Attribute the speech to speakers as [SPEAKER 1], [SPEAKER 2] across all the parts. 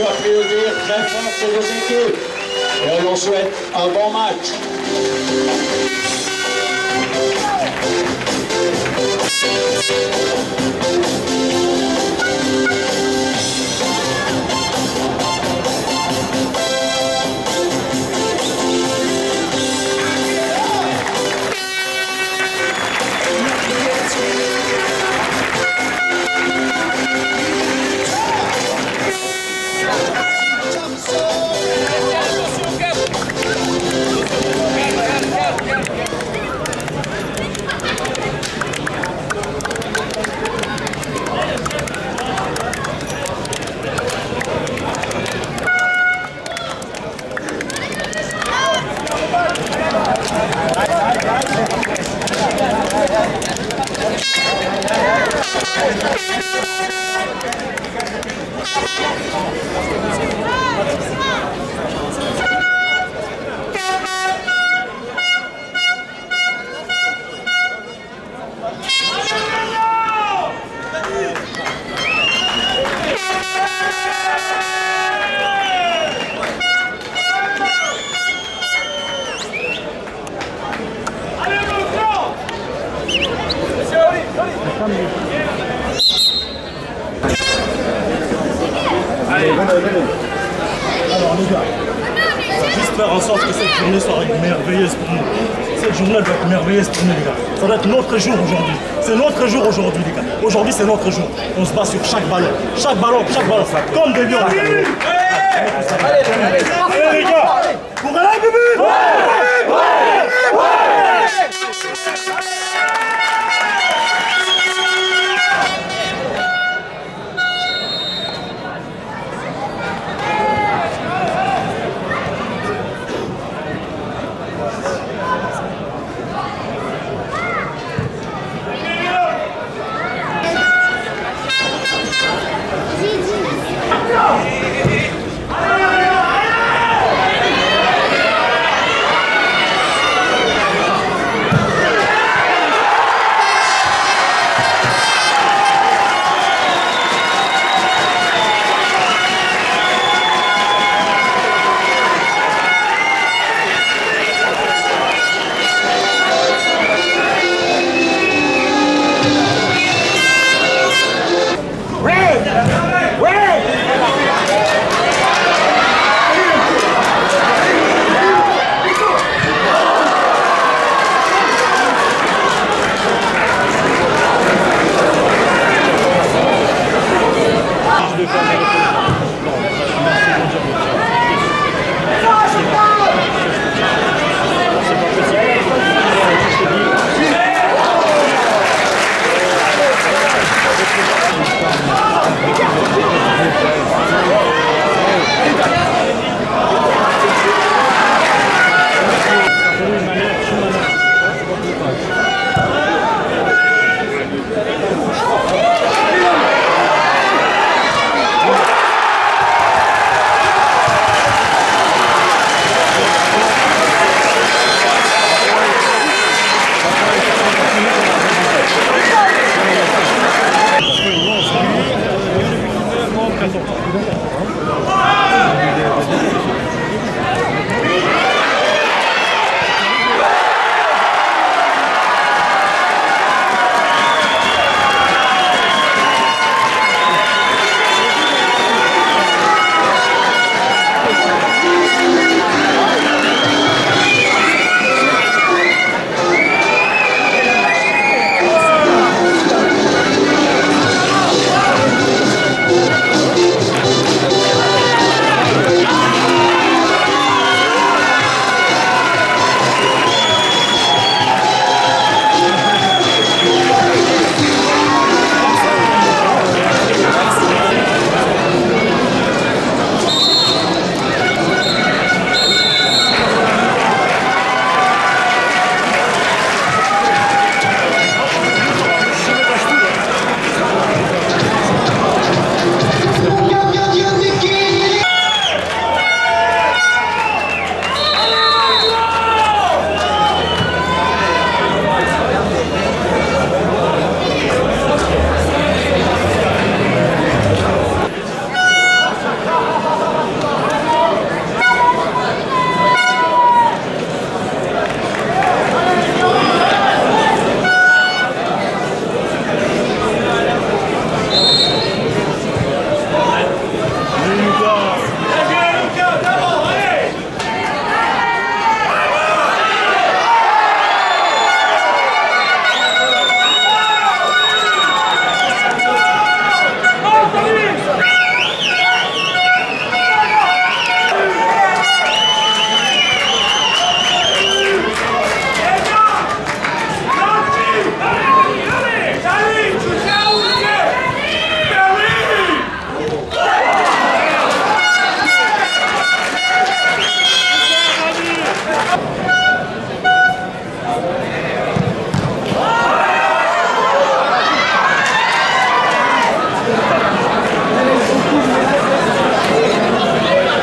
[SPEAKER 1] peut applaudir très fort ces deux équipes. Et on leur souhaite un bon match.
[SPEAKER 2] Alors les gars, juste faire en sorte que cette journée soit merveilleuse pour nous. Cette journée va être merveilleuse pour nous les gars. Ça va être notre jour aujourd'hui. C'est notre jour aujourd'hui les gars. Aujourd'hui c'est notre jour. On se bat sur chaque ballon. Chaque ballon, chaque ballon. Comme des lions.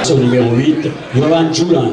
[SPEAKER 1] Passe au numéro 8, Johan.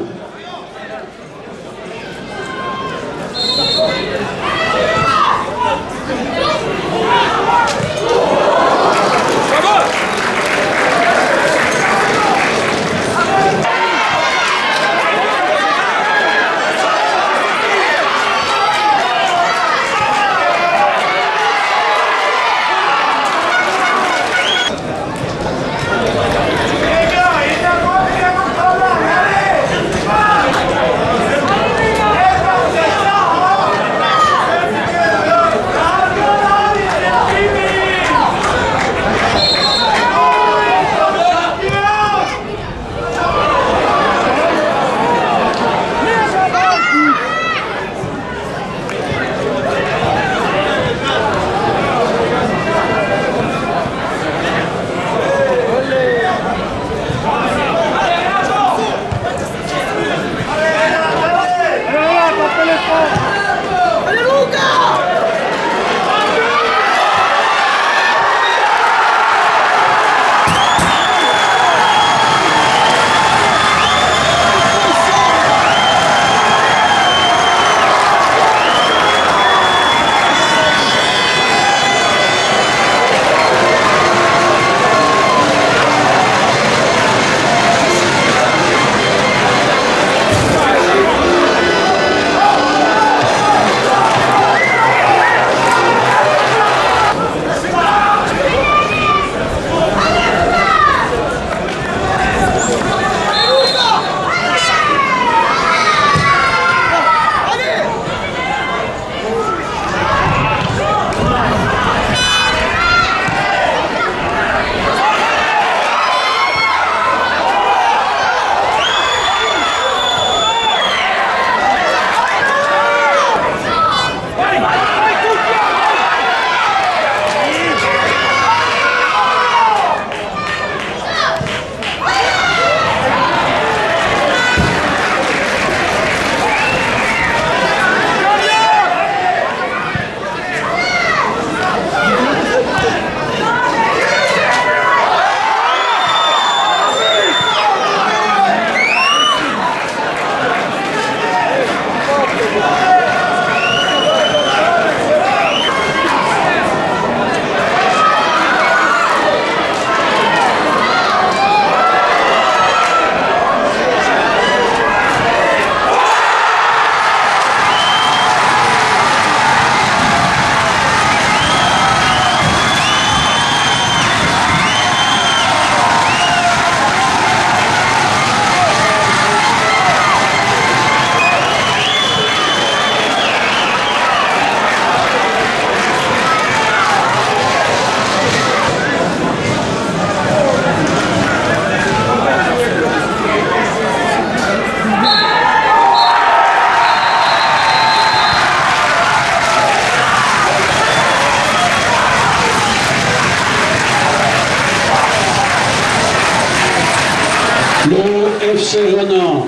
[SPEAKER 1] Le FC Renan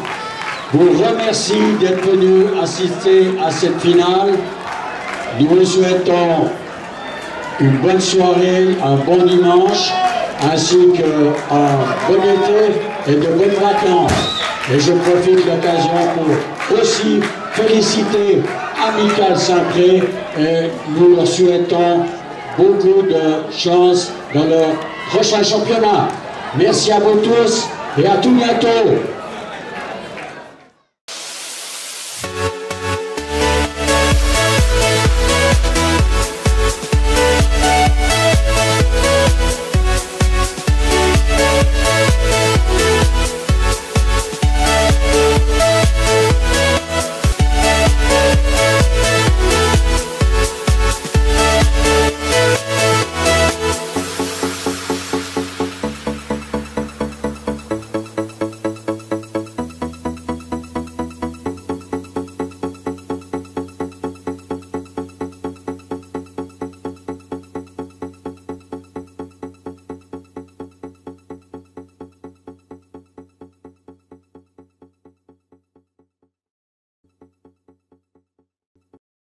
[SPEAKER 1] vous remercie d'être venu assister à cette finale. Nous vous souhaitons une bonne soirée, un bon dimanche, ainsi qu'un bon été et de bonnes vacances. Et je profite de l'occasion pour aussi féliciter Amical Saint-Pré et nous leur souhaitons beaucoup de chance dans leur prochain championnat. Merci à vous tous et à tout bientôt.